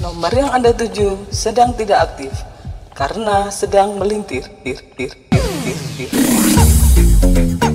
Nomor yang Anda tuju sedang tidak aktif karena sedang melintir. Tir, tir, tir, tir, tir.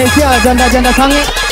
谢谢啊张大家的苍蝇